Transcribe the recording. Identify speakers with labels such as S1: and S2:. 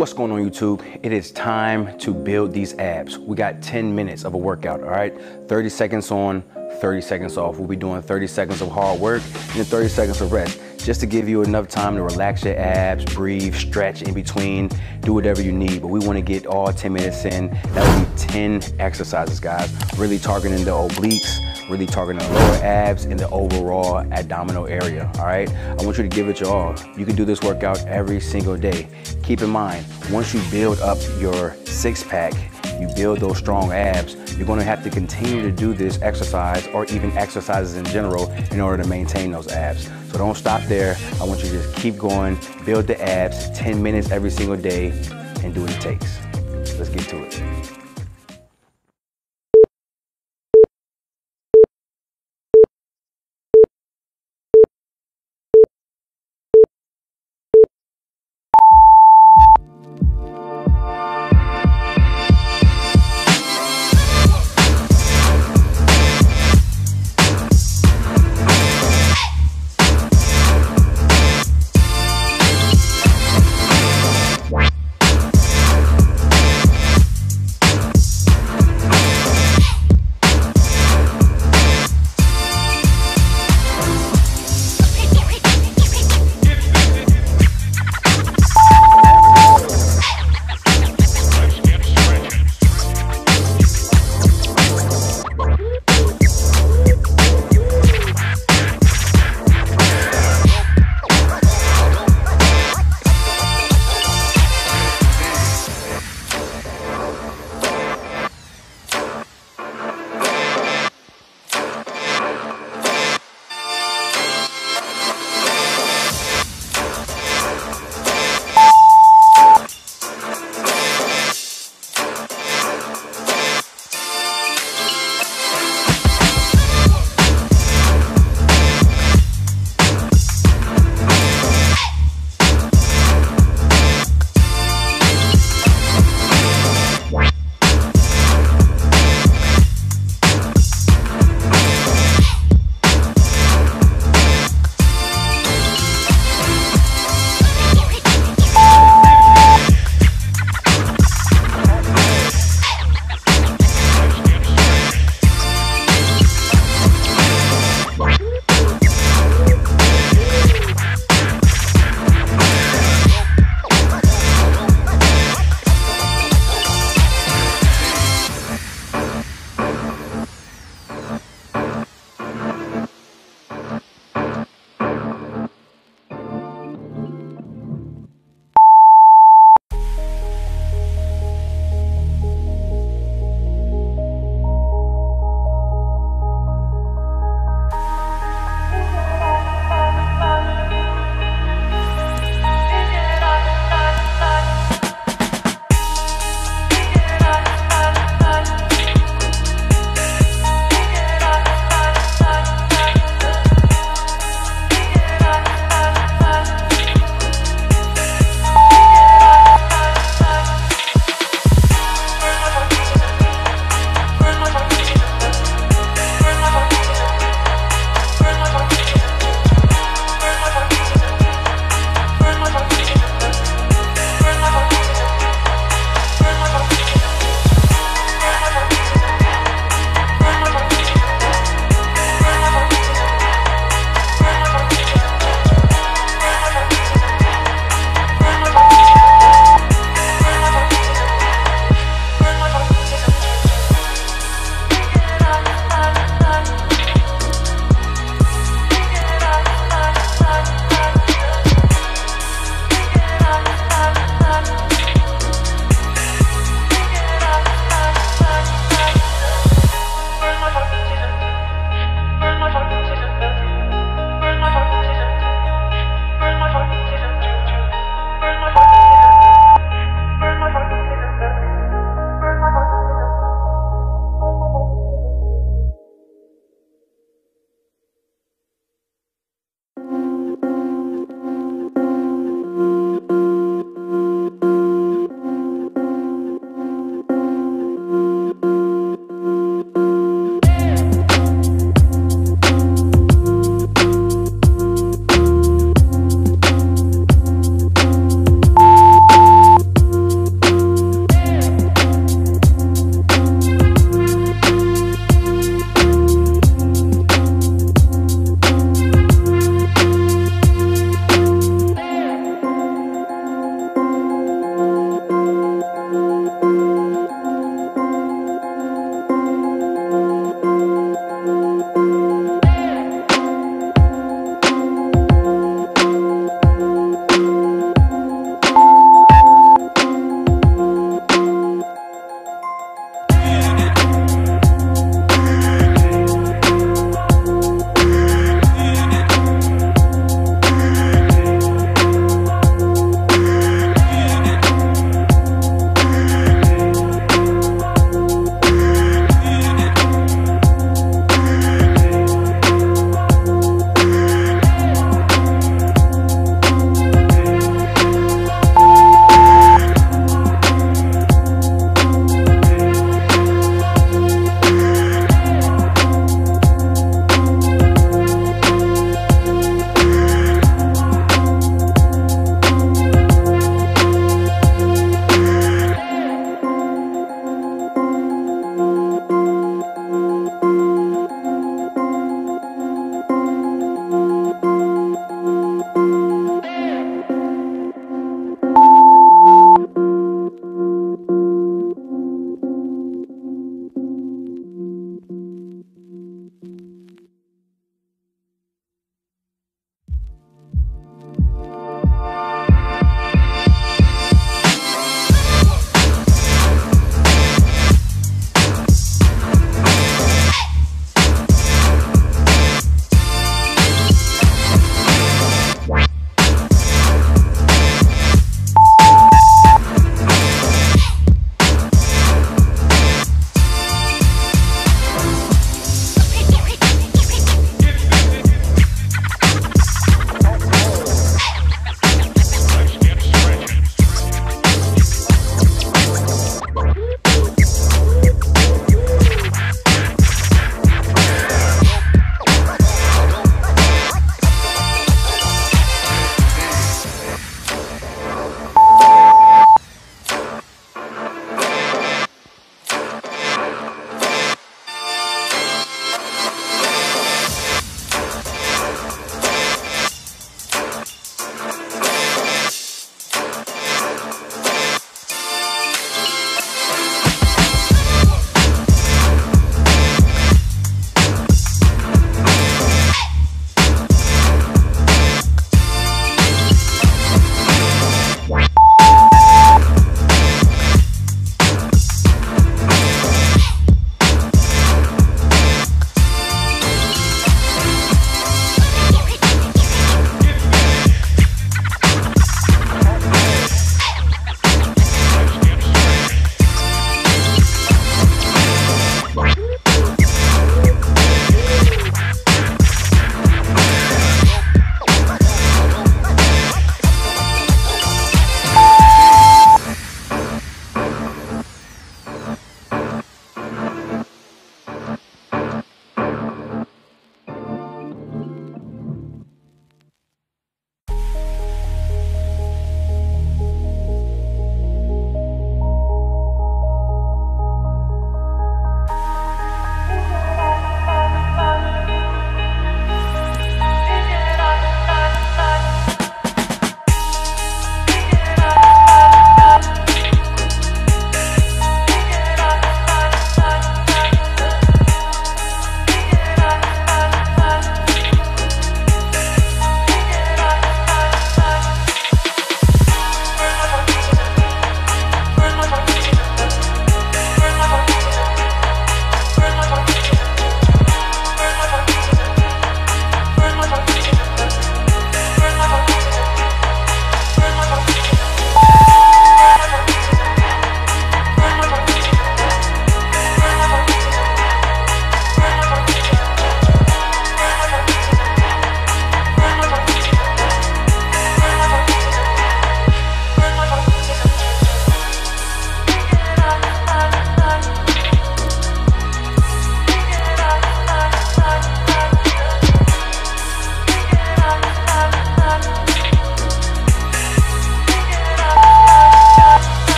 S1: What's going on YouTube? It is time to build these abs. We got 10 minutes of a workout, all right? 30 seconds on, 30 seconds off. We'll be doing 30 seconds of hard work and then 30 seconds of rest, just to give you enough time to relax your abs, breathe, stretch in between, do whatever you need. But we wanna get all 10 minutes in. That will be 10 exercises, guys. Really targeting the obliques, really targeting the lower abs and the overall abdominal area, all right? I want you to give it your all. You can do this workout every single day. Keep in mind, once you build up your six pack, you build those strong abs, you're gonna have to continue to do this exercise or even exercises in general in order to maintain those abs. So don't stop there. I want you to just keep going, build the abs, 10 minutes every single day, and do what it takes. Let's get to it.